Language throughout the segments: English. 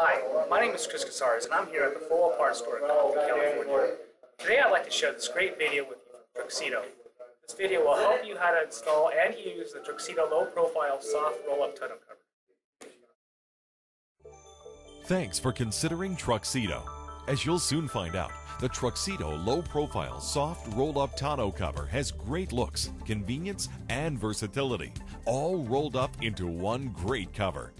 Hi, my name is Chris Casares, and I'm here at the 4 Wheel Parts store in California. Today I'd like to share this great video with you from Truxedo. This video will help you how to install and use the Truxedo Low Profile Soft Roll-Up Tonneau Cover. Thanks for considering Truxedo. As you'll soon find out, the Truxedo Low Profile Soft Roll Up Tonneau Cover has great looks, convenience, and versatility, all rolled up into one great cover.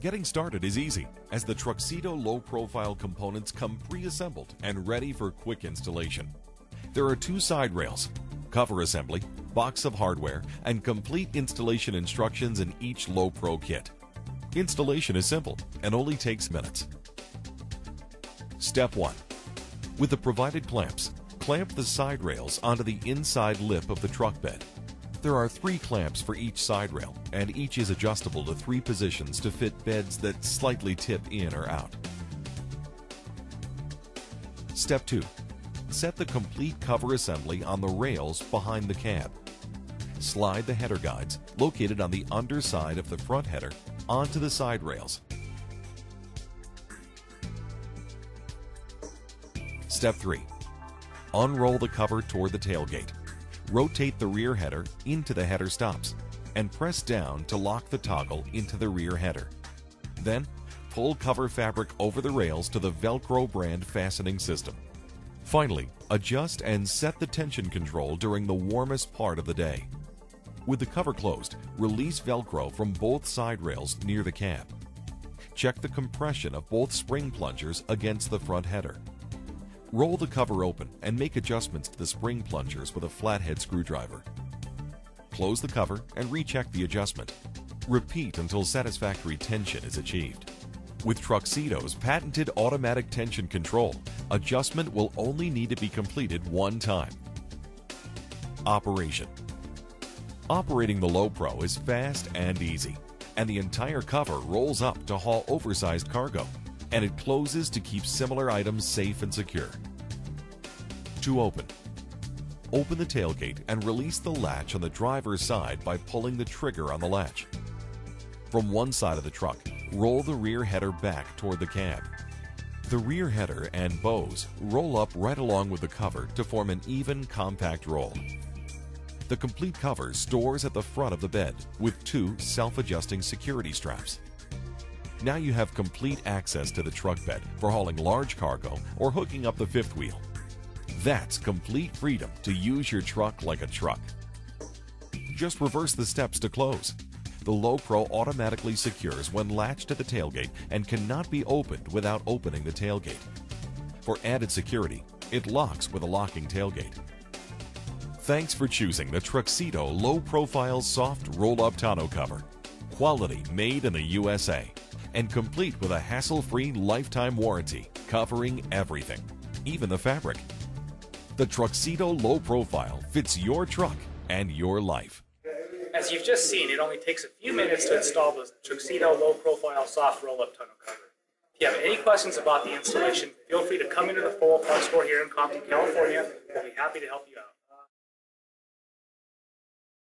Getting started is easy, as the Truxedo Low Profile components come pre-assembled and ready for quick installation. There are two side rails, cover assembly, box of hardware, and complete installation instructions in each Lo Pro kit. Installation is simple and only takes minutes. Step 1. With the provided clamps, clamp the side rails onto the inside lip of the truck bed. There are three clamps for each side rail, and each is adjustable to three positions to fit beds that slightly tip in or out. Step 2. Set the complete cover assembly on the rails behind the cab. Slide the header guides, located on the underside of the front header, onto the side rails. Step 3. Unroll the cover toward the tailgate. Rotate the rear header into the header stops and press down to lock the toggle into the rear header. Then, pull cover fabric over the rails to the Velcro brand fastening system. Finally, adjust and set the tension control during the warmest part of the day. With the cover closed, release Velcro from both side rails near the cab. Check the compression of both spring plungers against the front header. Roll the cover open and make adjustments to the spring plungers with a flathead screwdriver. Close the cover and recheck the adjustment. Repeat until satisfactory tension is achieved. With Truxedo's patented automatic tension control, adjustment will only need to be completed one time. Operation Operating the Lo Pro is fast and easy, and the entire cover rolls up to haul oversized cargo and it closes to keep similar items safe and secure. To open, open the tailgate and release the latch on the driver's side by pulling the trigger on the latch. From one side of the truck, roll the rear header back toward the cab. The rear header and bows roll up right along with the cover to form an even compact roll. The complete cover stores at the front of the bed with two self-adjusting security straps. Now you have complete access to the truck bed for hauling large cargo or hooking up the fifth wheel. That's complete freedom to use your truck like a truck. Just reverse the steps to close. The Lo Pro automatically secures when latched to the tailgate and cannot be opened without opening the tailgate. For added security, it locks with a locking tailgate. Thanks for choosing the Truxedo Low Profile Soft Roll-Up Tonneau Cover. Quality made in the USA and complete with a hassle-free lifetime warranty covering everything, even the fabric. The Truxedo Low Profile fits your truck and your life. As you've just seen, it only takes a few minutes to install the Truxedo Low Profile Soft Roll-Up Tonneau Cover. If you have any questions about the installation, feel free to come into the 4 Wheel Parts store here in Compton, California. We'll be happy to help you out.